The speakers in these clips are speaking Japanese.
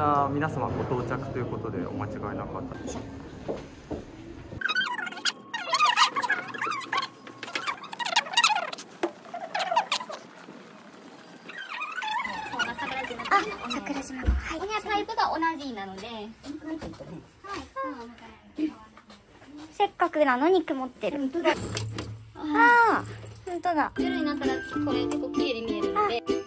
ら皆様ご到着ということでお間違いなかったですあ、桜島。はい。これはタイプが同じなので、せっかくなのに曇ってる。本当だ。ああ、本当だ。夜になったらこれ結構綺麗に見えるので。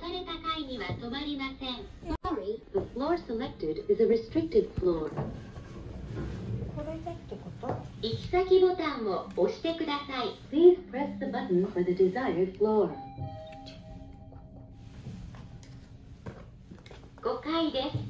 された階には止まりません。Sorry, the floor selected is a restricted floor. これでってこと行き先ボタンを押してください。Please press the button for the desired floor. 5階です。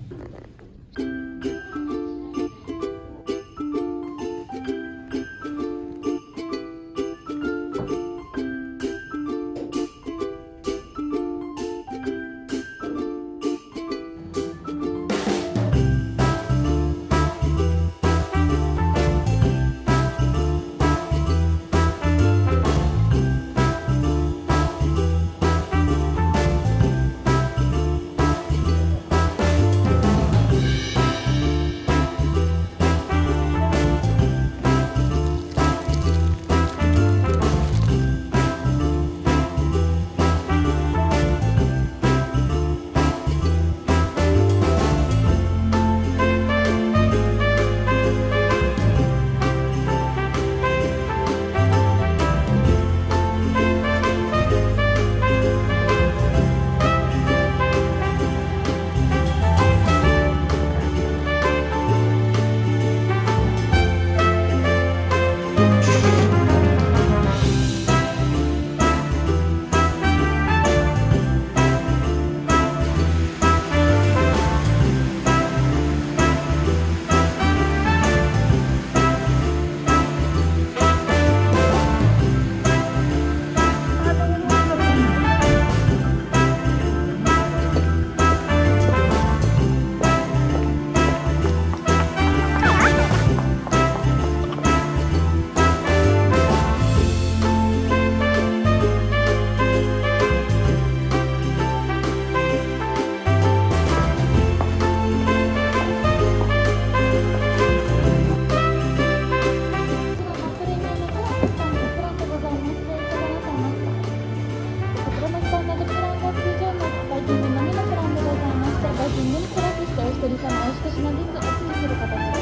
送りさまお一品ずつおつぎする方で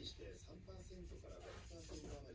にして3%から5%まで。